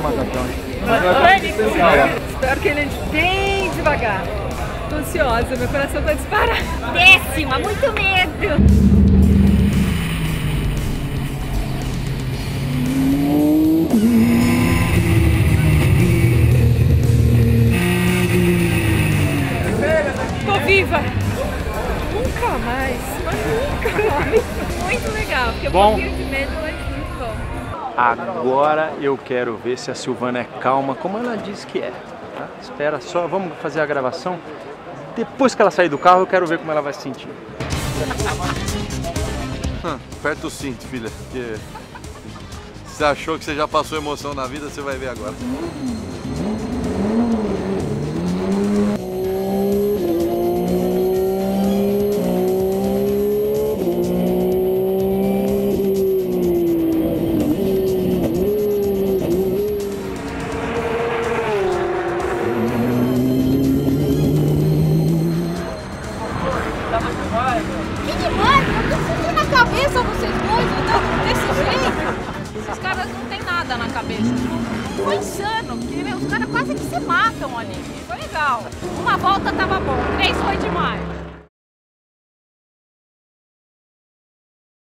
macacão. Espero que ele ande bem devagar. Tô ansiosa, meu coração tá disparado. Péssima, muito medo. Viva! Nunca mais, mas nunca mais. Muito legal, porque Bom. um pouquinho de medo. Agora eu quero ver se a Silvana é calma, como ela disse que é. tá? Espera só, vamos fazer a gravação. Depois que ela sair do carro, eu quero ver como ela vai se sentir. Aperta o cinto, filha, porque você achou que você já passou emoção na vida, você vai ver agora. Que demais, eu tô sentindo na cabeça vocês dois andando desse jeito. Esses caras não tem nada na cabeça. Foi insano, porque meu, os caras quase que se matam ali. Foi legal. Uma volta tava bom, três foi demais.